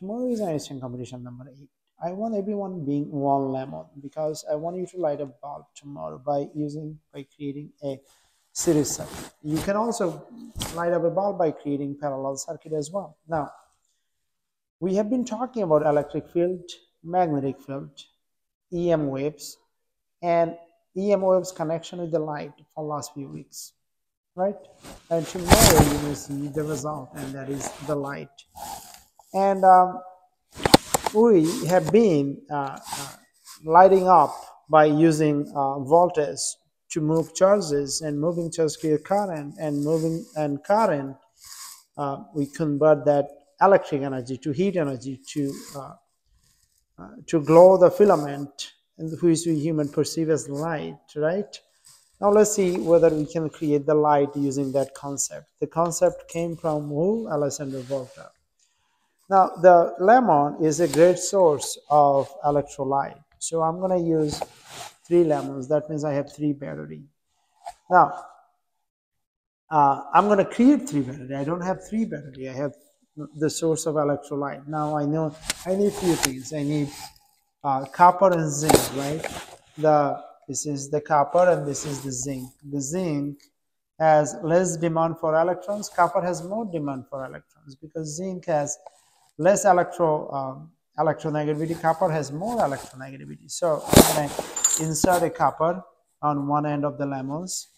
tomorrow is Einstein competition number eight. I want everyone being one lemon because I want you to light a bulb tomorrow by using by creating a series circuit. You can also light up a bulb by creating parallel circuit as well. Now, we have been talking about electric field, magnetic field, EM waves, and EM waves connection with the light for last few weeks, right? And tomorrow you will see the result, and that is the light. And um, we have been uh, uh, lighting up by using uh, voltage to move charges and moving charge create current and moving and current uh, we convert that electric energy to heat energy to uh, uh, to glow the filament which we human perceive as light right? Now let's see whether we can create the light using that concept. The concept came from who? Alessandro volta now, the lemon is a great source of electrolyte. So I'm going to use three lemons. That means I have three battery. Now, uh, I'm going to create three battery. I don't have three battery. I have the source of electrolyte. Now I know I need few things. I need uh, copper and zinc, right? The this is the copper and this is the zinc. The zinc has less demand for electrons. Copper has more demand for electrons because zinc has less electro um, electronegativity. Copper has more electronegativity. So I'm going to insert a copper on one end of the lemons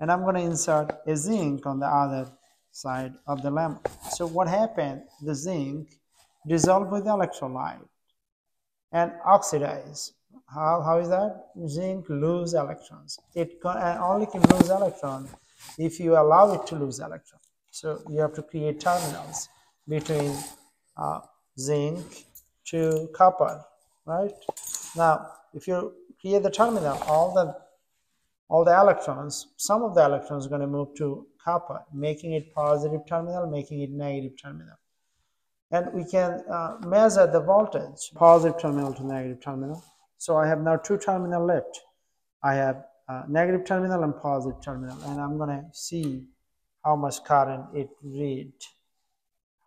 and I'm going to insert a zinc on the other side of the lemon. So what happened? The zinc dissolved with the electrolyte and oxidize. How, how is that? Zinc lose electrons. It can, only can lose electron if you allow it to lose electron. So you have to create terminals between uh, zinc to copper, right? Now, if you create the terminal, all the all the electrons, some of the electrons are going to move to copper, making it positive terminal, making it negative terminal. And we can uh, measure the voltage, positive terminal to negative terminal. So I have now two terminal left. I have uh, negative terminal and positive terminal, and I'm going to see how much current it read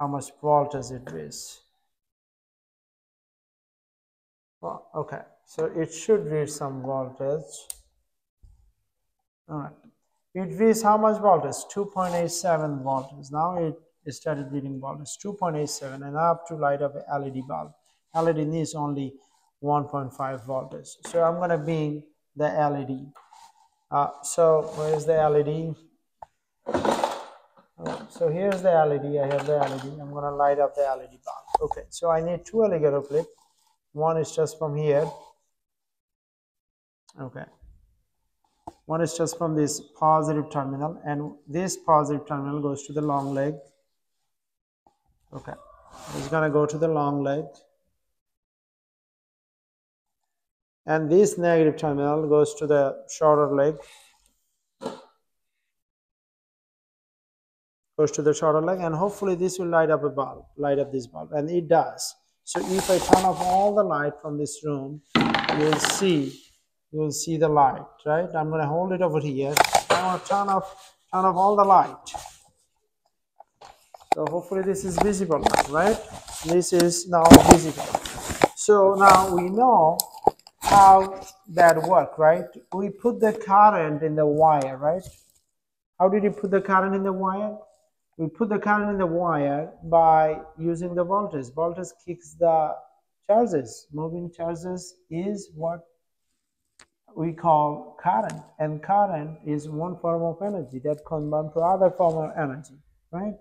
how much voltage it is. Well, okay, so it should read some voltage. All right, it reads how much voltage? 2.87 voltage. Now it started reading voltage 2.87 and I have to light up a LED bulb. LED needs only 1.5 voltage. So I'm going to beam the LED. Uh, so where is the LED? So here's the LED. I have the LED. I'm going to light up the LED bulb. Okay, so I need two alligator clip. One is just from here. Okay. One is just from this positive terminal and this positive terminal goes to the long leg. Okay. It's going to go to the long leg. And this negative terminal goes to the shorter leg. Goes to the shorter leg and hopefully this will light up a bulb light up this bulb. And it does. So if i turn off all the light from this room you'll see you'll see the light right? I'm going to hold it over here. I want to turn off turn off all the light. So hopefully this is visible now, right? This is now visible. So now we know how that work right? We put the current in the wire right? How did you put the current in the wire we put the current in the wire by using the voltage. Voltage kicks the charges. Moving charges is what we call current and current is one form of energy that converts to other form of energy right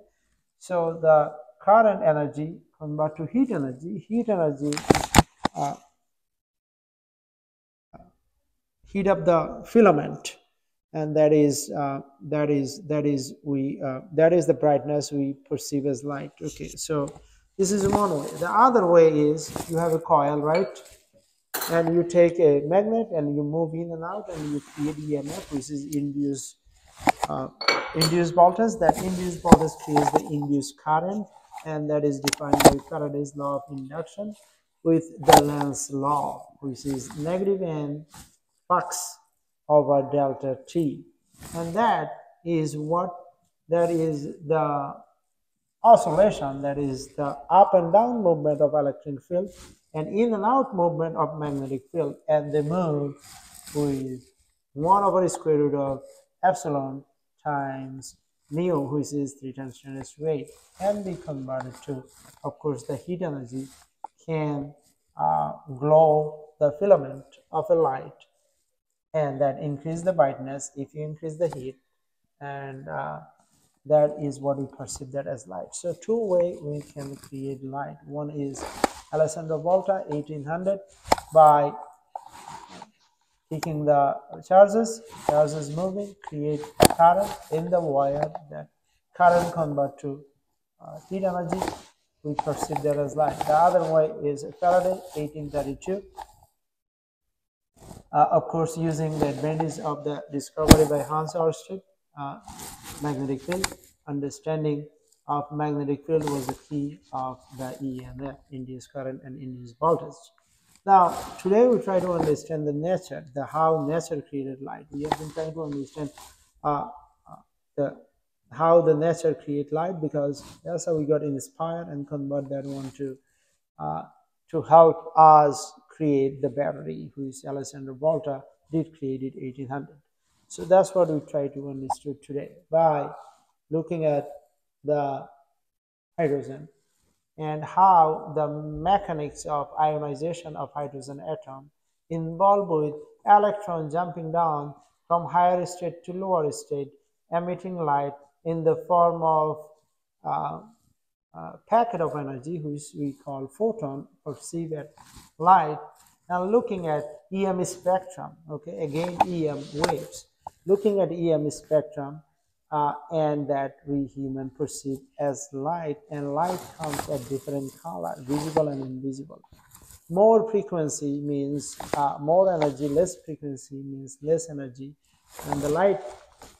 so the current energy convert to heat energy heat energy uh, heat up the filament and that is uh, that is that is we uh, that is the brightness we perceive as light. Okay so this is one way. The other way is you have a coil right? And you take a magnet and you move in and out and you create emf which is induced uh, induced voltage. That induced voltage creates the induced current and that is defined by Faraday's law of induction with the Lenz law which is negative n flux over delta t. And that is what, that is the oscillation, that is the up and down movement of electric field and in and out movement of magnetic field and they move with 1 over square root of epsilon times mu which is 3 times 10 raised to 8 can be converted to of course the heat energy can uh, glow the filament of a light and that increase the brightness. If you increase the heat and uh, that is what we perceive that as light. So two way we can create light. One is alessandro volta 1800 by taking the charges charges moving create current in the wire that current convert to uh, heat energy. We perceive that as light. The other way is faraday 1832 uh, of course using the advantage of the discovery by hans oersted uh, magnetic field. Understanding of magnetic field was the key of the EMF, induced current and induced voltage. Now, today we try to understand the nature, the how nature created light. We have been trying to understand uh, uh, the how the nature create light because that's how we got inspired and convert that one to uh, to help us create the battery, which Alessandro Volta did create in 1800. So that's what we try to understand today by looking at the hydrogen and how the mechanics of ionization of hydrogen atom involved with electron jumping down from higher state to lower state emitting light in the form of uh, uh, packet of energy which we call photon perceived as light Now looking at EM spectrum okay? Again EM waves. Looking at EM spectrum uh, and that we human perceive as light and light comes at different color visible and invisible. More frequency means uh, more energy less frequency means less energy and the light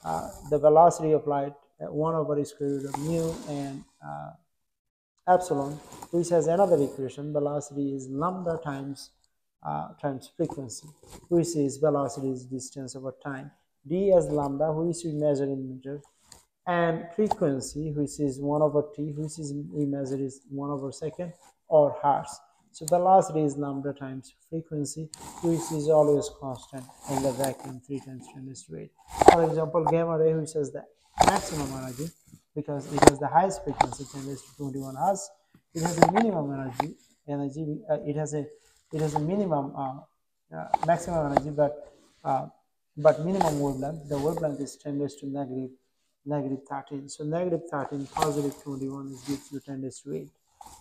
uh, the velocity of light at 1 over square root of mu and uh, epsilon which has another equation velocity is lambda times uh, times frequency which is velocity is distance over time. D as lambda which we measure in meter and frequency which is 1 over t which is we measure is 1 over second or hertz. So velocity is lambda times frequency which is always constant in the vacuum 3 times 10 raised to 8 for example gamma ray which has the maximum energy because it has the highest frequency 10 raised to 21 hertz it has a minimum energy energy uh, it has a it has a minimum uh, uh, maximum energy but uh, but minimum wavelength, the wavelength is 10 raised to negative, negative 13. So negative 13, positive 21 is gives you 10 raised to 8.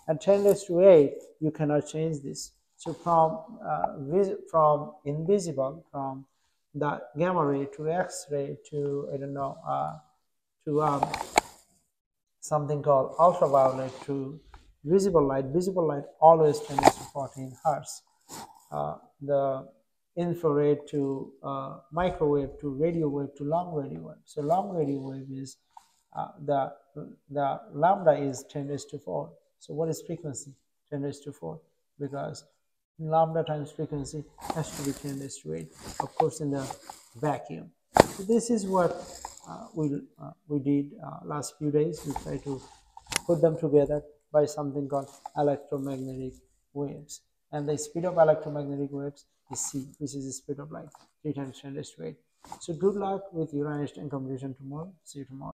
and 10 raised to 8, you cannot change this. So from, uh, from invisible, from the gamma ray to X-ray to, I don't know, uh, to um, something called ultraviolet to visible light. Visible light always 10 raised to 14 hertz. Uh, the infrared to uh, microwave to radio wave to long radio wave. So long radio wave is uh, the the lambda is 10 raised to 4. So what is frequency? 10 raised to 4 because lambda times frequency has to be 10 raised to 8 of course in the vacuum. So this is what we uh, we did uh, last few days. We try to put them together by something called electromagnetic waves. And the speed of electromagnetic waves is c which is the speed of light 3 times 10 raised to 8 so good luck with your Einstein computation tomorrow. See you tomorrow